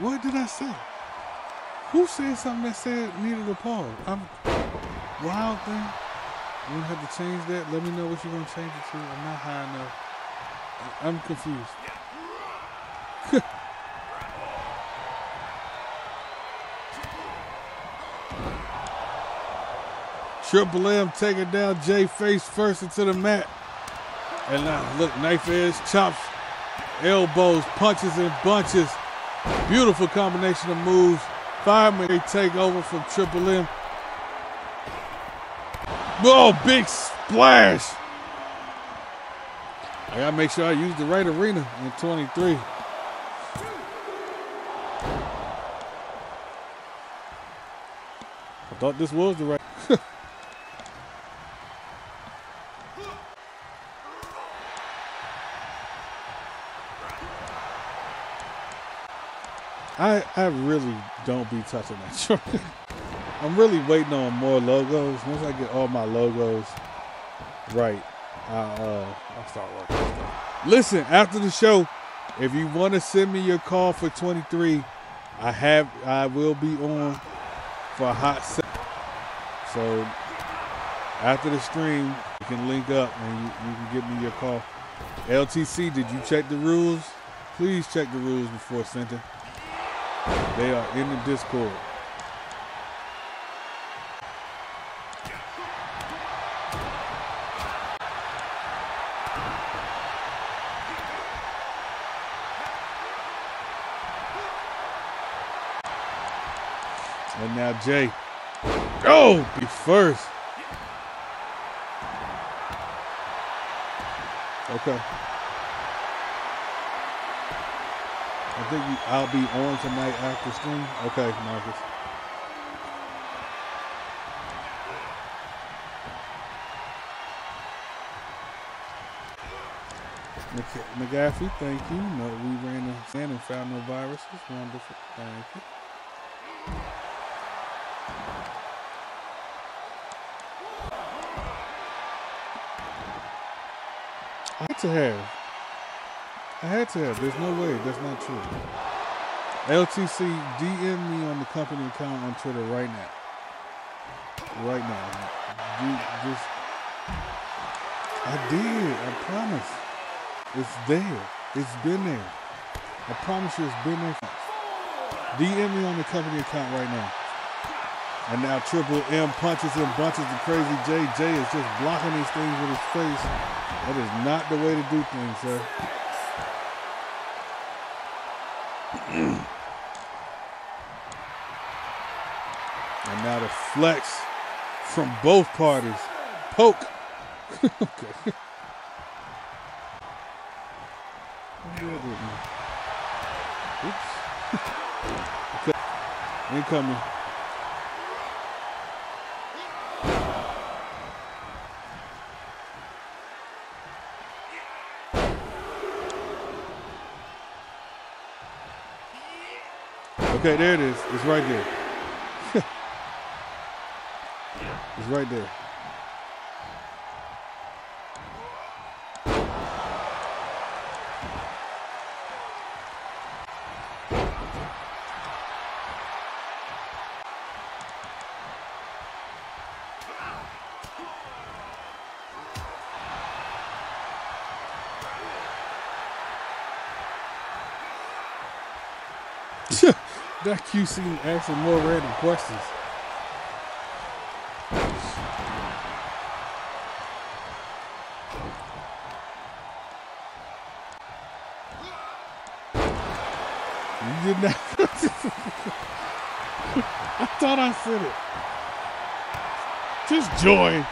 What did I say? Who said something that said needed a pause? I'm wild thing. You don't have to change that. Let me know what you're gonna change it to. I'm not high enough. I'm confused. Triple M taking down Jay face first into the mat. And now look, knife edge, chops, elbows, punches and bunches. Beautiful combination of moves. Fireman they take over from Triple M. Oh, big splash. I gotta make sure I use the right arena in 23. I thought this was the right. I I really don't be touching that truck. I'm really waiting on more logos. Once I get all my logos right, I, uh, I'll start working. Listen, after the show, if you want to send me your call for 23, I have I will be on for a hot set. So after the stream, you can link up and you, you can give me your call. LTC, did you check the rules? Please check the rules before sending. They are in the Discord. And now Jay. Oh, be first. Okay. I think you, I'll be on tonight after stream. Okay, Marcus. Mc- McGaffey, thank you. No, we ran the scan and found no viruses. Wonderful. Thank you. I had to have. I had to have. There's no way. That's not true. LTC, DM me on the company account on Twitter right now. Right now. Do- just. I did. I promise. It's there. It's been there. I promise you, it's been there. DM me on the company account right now. And now Triple M punches and bunches the crazy J. J is just blocking these things with his face. That is not the way to do things, sir. And now the flex from both parties. Poke. okay. Oops. okay. Incoming. Okay, there it is. It's right there. it's right there. that QC asking more random questions. You did not. I thought I said it. Just join.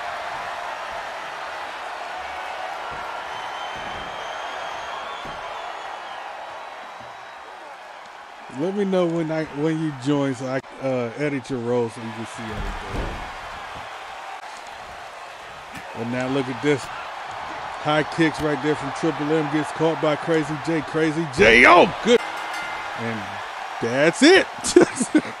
Let me know when I when you join so I uh, edit your role so you can see everything. And now look at this. High kicks right there from Triple M gets caught by Crazy J. Crazy J. Oh, good. And that's it.